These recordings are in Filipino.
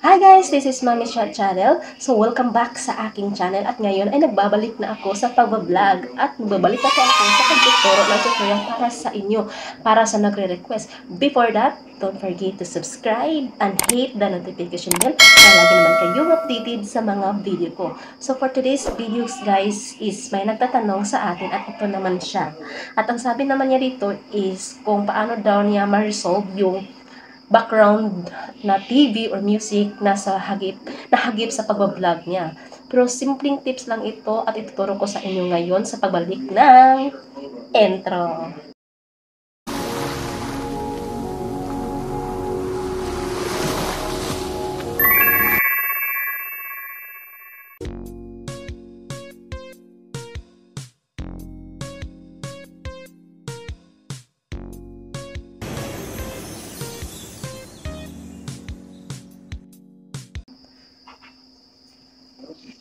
Hi guys, this is Mami Chat Channel. So welcome back sa aking channel at ngayon ay nagbabalik na ako sa pagbablog at nagbabalik ako ako sa pagtuturo ng tutorial para sa inyo, para sa nagre-request. Before that, don't forget to subscribe and hit the notification bell para lagi naman kayong updated sa mga video ko. So for today's videos guys is may nagtatanong sa atin at ito naman siya. At ang sabi naman niya dito is kung paano daw niya ma-resolve yung background na TV or music na sa hagip, nahagip sa pagbablog niya. Pero simpleng tips lang ito at ituturo ko sa inyo ngayon sa pagbalik ng intro.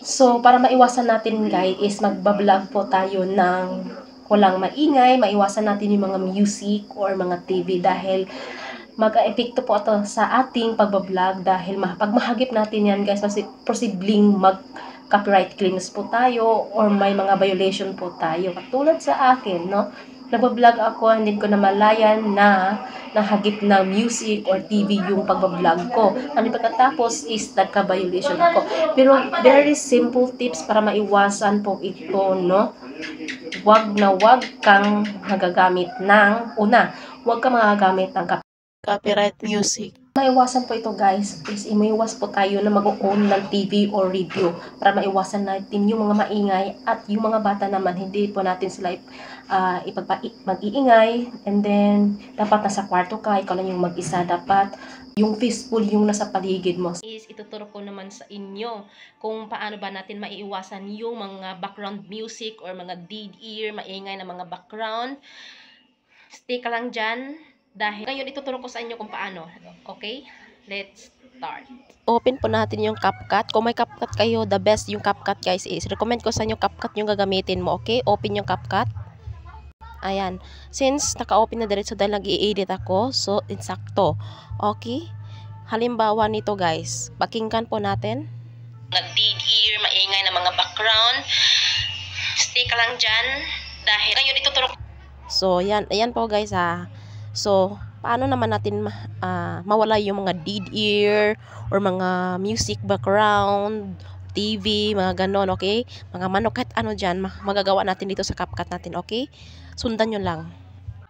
So, para maiwasan natin guys, is magbablog po tayo ng walang maingay, maiwasan natin yung mga music or mga TV dahil mag-epekto po ito sa ating pagbablog dahil pag mahagip natin yan guys, posibleng mag copyright claims po tayo or may mga violation po tayo. Katulad sa akin, no? Nagbablog ako, hindi ko na malayan na nahagip na music or TV yung pagbablog ko. Ano pagkatapos is nagka-violation ako. Pero very simple tips para maiwasan po ito, no? Wag na wag kang magagamit ng, una, wag kang magagamit ng copyright music. Maiwasan po ito guys, is imaiwas po tayo na mag-own ng TV or radio para maiwasan natin yung mga maingay at yung mga bata naman. Hindi po natin sila uh, mag-iingay. And then dapat nasa kwarto ka, ikaw lang yung mag-isa. Dapat yung peaceful yung nasa paligid mo. Is ituturo ko naman sa inyo kung paano ba natin maiiwasan yung mga background music or mga dead ear, maingay na mga background. Stay ka lang dyan dahil ngayon ituturo ko sa inyo kung paano. Okay? Let's start. Open po natin yung CapCut. Kung may CapCut kayo, the best yung CapCut guys is. Recommend ko sa inyo CapCut yung gagamitin mo. Okay? Open yung CapCut. Ayan. Since naka-open na diretso dahil nag-i-edit ako, so insakto. Okay? Halimbawa nito guys, pakinggan po natin. Nag-dead ear, maingay na mga background. Stay ka lang dyan dahil ngayon ituturo So, yan, ayan po guys ha. So, paano naman natin uh, mawala yung mga dead ear or mga music background, TV, mga ganon, okay? Mga manok, kahit ano dyan, magagawa natin dito sa CapCut natin, okay? Sundan nyo lang.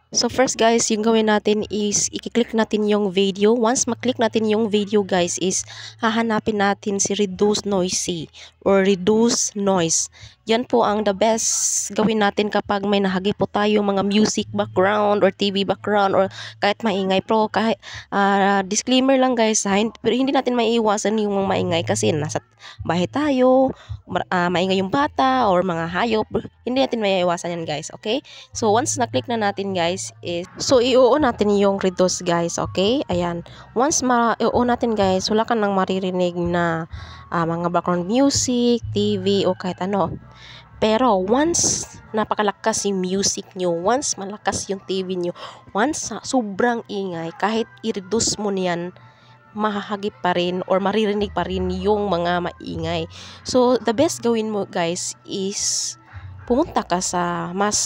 So first guys, yung gawin natin is i-click natin yung video. Once maklik natin yung video guys is hahanapin natin si reduce noisy or reduce noise. Yan po ang the best gawin natin kapag may nahagi po tayo mga music background or TV background or kahit maingay. Pro, kahit uh, disclaimer lang guys ha, pero hindi natin maiiwasan yung maingay kasi nasa bahay tayo, uh, maingay yung bata or mga hayop. Hindi natin maiiwasan yan guys, okay? So once na-click na natin guys is, so i-oo natin yung reduce guys, okay? Ayan, once ma-oo natin guys, wala ka nang maririnig na uh, mga background music, TV o kahit ano. Pero once napakalakas yung music nyo, once malakas yung TV nyo, once sobrang ingay, kahit i-reduce mo niyan, mahahagip pa rin or maririnig pa rin yung mga maingay. So, the best gawin mo guys is pumunta ka sa mas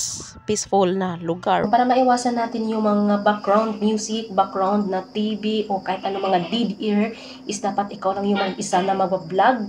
peaceful na lugar. Para maiwasan natin yung mga background music, background na TV o kahit ano mga dead ear, is dapat ikaw lang yung mag-isa na mag-vlog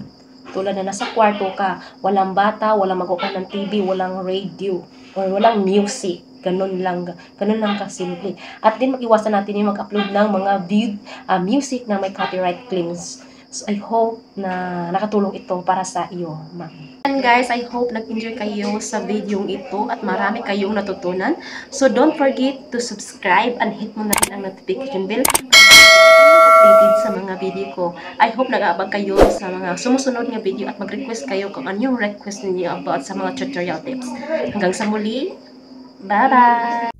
tulad na nasa kwarto ka, walang bata, walang magkukan ng TV, walang radio, or walang music. Ganun lang, ganun lang kasimple. At din mag-iwasan natin yung mag-upload ng mga vid, uh, music na may copyright claims. So, I hope na nakatulong ito para sa iyo, ma'am. And guys, I hope nag-enjoy kayo sa video ito at marami kayong natutunan. So, don't forget to subscribe and hit mo na rin ang notification bell updated sa mga video ko. I hope nag-aabag kayo sa mga sumusunod nga video at mag-request kayo kung ano yung request niyo about sa mga tutorial tips. Hanggang sa muli, bye-bye!